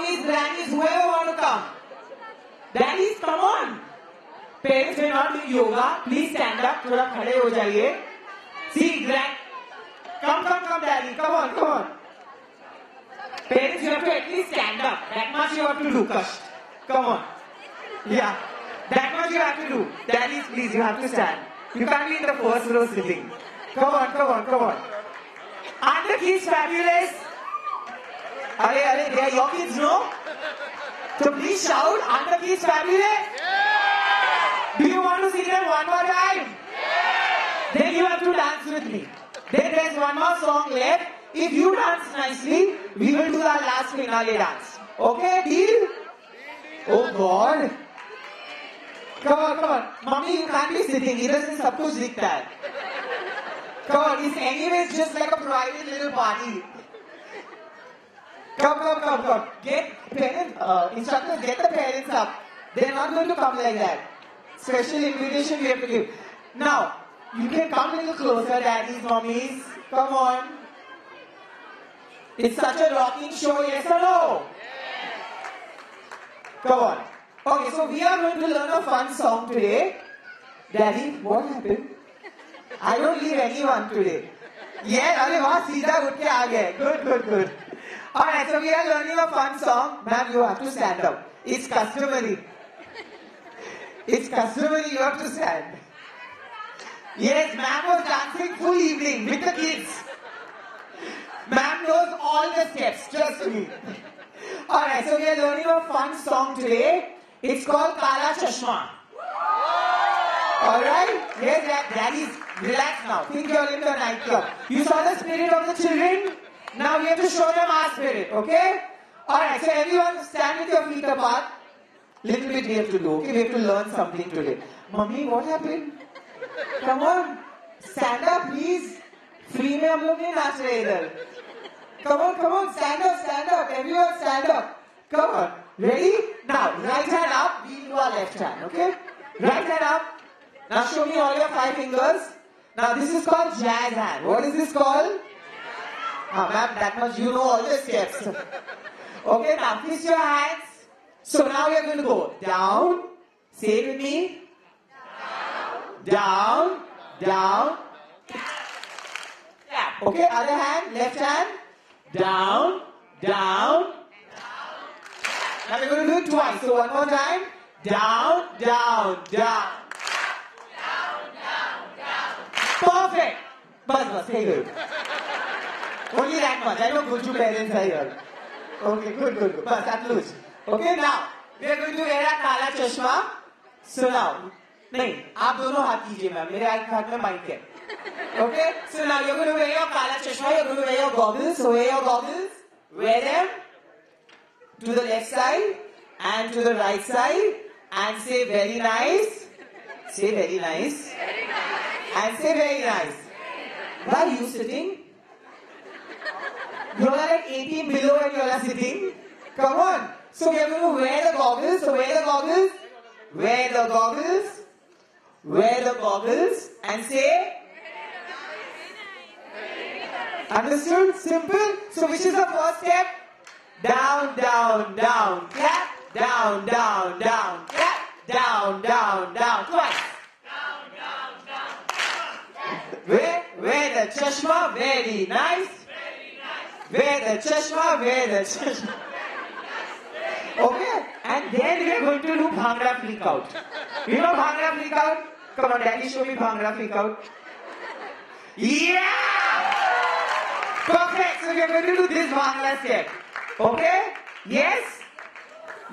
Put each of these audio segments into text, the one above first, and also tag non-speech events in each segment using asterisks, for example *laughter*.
mommies, grannies, whoever want to come. Daddies, come on. Parents may not do yoga. Please stand up. थोड़ा खड़े हो जाइए. See, grand. Come, come, come, daddy. Come on, come on. Parents, you have to at least stand up. That much you have to do, Kash. Come on. Yeah. That much you have to do. Daddies, please, you have to stand. You can't be in the first row sitting. Come on, come on, come on. Aren't the kids fabulous? Are, are they are your kids, no? So please shout, aren't the kids fabulous? Do you want to see them one more time? Then you have to dance with me. Then there's one more song left. If you dance nicely, we will do our last finale dance. Okay, deal? Oh God. Come on, come on. Mommy, you can't be sitting. इधर से सब कुछ दिखता है. Come on, it's anyways just like a private little party. Come, come, come, come. Get parents, uh, instructors, get the parents up. They're not going to come like that. Special invitation we have to give. Now, you can come a little closer, daddies, mommies. Come on. It's such a rocking show, yes or no? Come on. Okay, so we are going to learn a fun song today. Daddy, what happened? I don't leave anyone today. Yeah, अरे वाह सीधा उठ के आ गए. Good, good, good. Alright, so we are learning a fun song. Ma'am, you have to stand up. It's customary. It's customary, you have to stand. Yes, ma'am was dancing full evening with the kids. Ma'am knows all the steps, trust me. Alright, so we are learning a fun song today. It's called Kala Chashma. Alright? Yes, dad, daddies, relax now. Think you're in the nightclub. You saw the spirit of the children? Now we have to show them our spirit, okay? Alright, so everyone stand with your feet apart. Little bit we have to do, okay? We have to learn something today. Mummy, what happened? Come on, stand up please. Free में हम लोग नहीं नाच रहे इधर Come on, come on, stand up, stand up. Everyone stand up. Come on. Ready? Now, right hand up, we do our left hand, okay? Right hand up. Now show me all your five fingers. Now this is called jazz hand. What is this called? Ah, ma'am, that much you know all the steps. *laughs* Okay, now kiss your hands. So now we are going to go down. Say it with me. Down, down. Tap. Okay, other hand, left hand. Down, down. Now we're going to do it twice. So one more time. Down, down, down. Down, down, down. Perfect. Bus, bus, hey, good. Only that much. I know Guju parents are here. Okay, good, good, good. Bus, that loose. Okay, now we are going to wear a kala chashma. So now, नहीं आप दोनों हाथ कीजिए ma'am मेरे एक हाथ में mic है Okay, so now you're going to wear your kala chashma, you're going to wear your goggles. So wear your goggles, wear them to the left side and to the right side and say very nice. Say very nice. And say very nice. Why are you sitting? You are like 18 below and you are sitting. Come on. So we are going to wear the goggles. So wear the goggles. Wear the goggles. Wear the goggles and say Understood? Simple? So which is the first step? Down, down, down, clap, down, down, down, clap, down, down, down, twice. Down, down, down. Wear, wear the chashma, very nice. Wear the chashma, wear the chashma. Okay? And then we are going to do Bhangra freak out. You know Bhangra freak out? Come on, daddy, show me Bhangra freak out. Yeah! Perfect. So we are going to do this Bhangra step. Okay? Yes?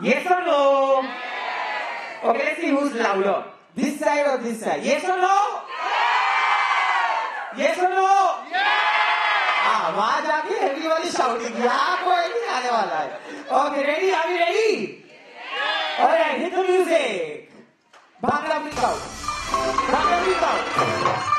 Yes or no? Okay, let's see who's louder. This side or this side? Yes or no? Yes or no? हाँ वहाँ जाके heavy वाली shouting यहाँ कोई Heidi आने वाला है। Okay ready are you ready alright hit the music bhangra flick out bhangra flick out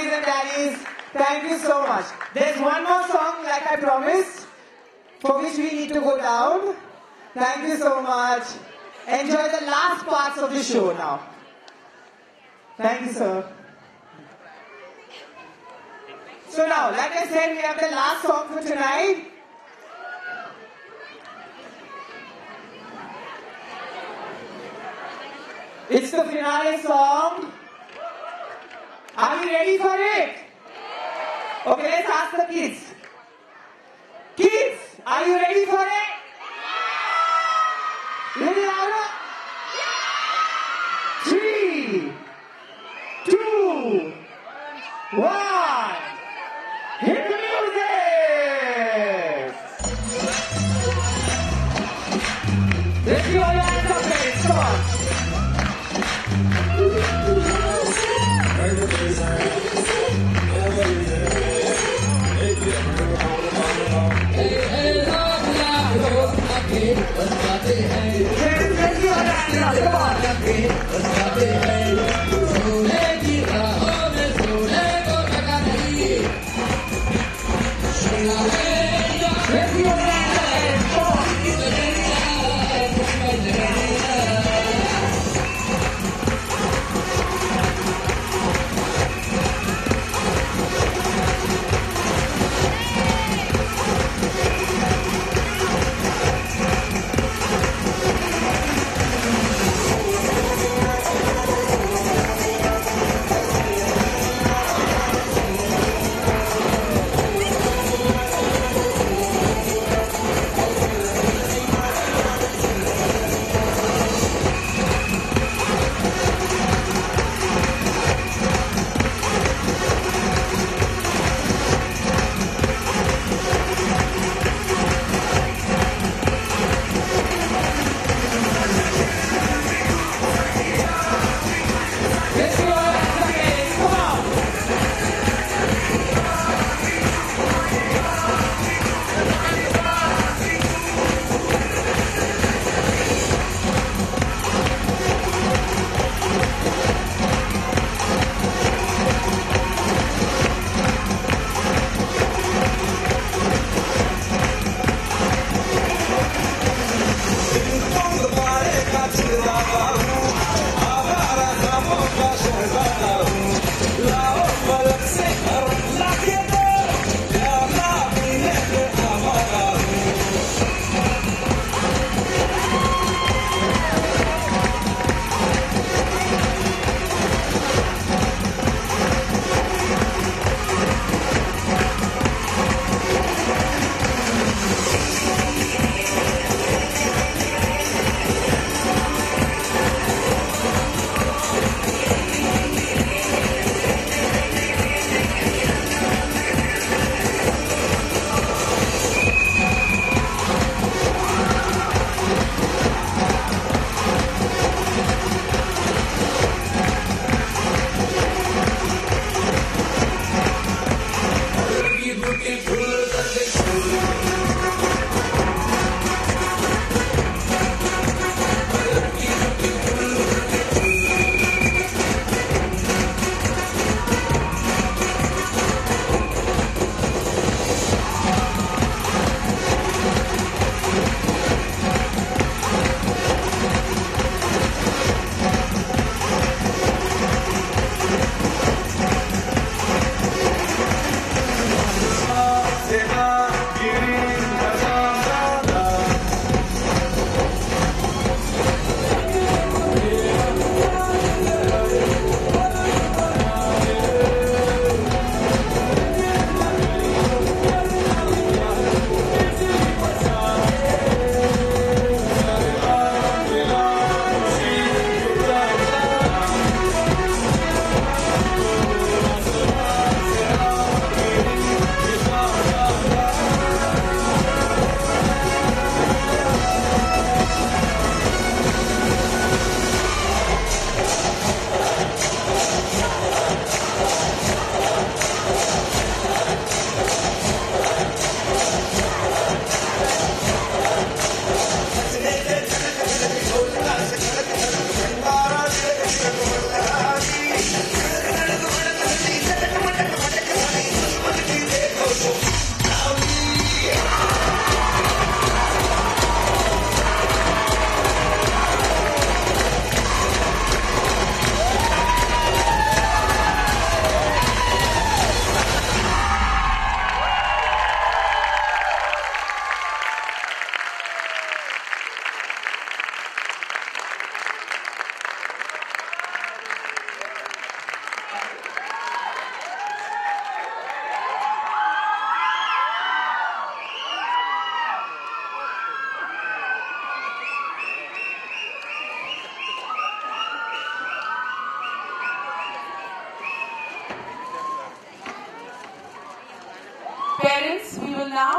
and daddies. Thank you so much. There's one more song, like I promised, for which we need to go down. Thank you so much. Enjoy the last parts of the show now. Thank you, sir. So now, like I said, we have the last song for tonight. It's the finale song. Are you ready for it? Okay, let's ask the kids. Kids, are you ready for it?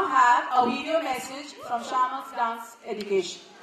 Have a video message from Shama's Dance Education.